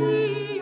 You.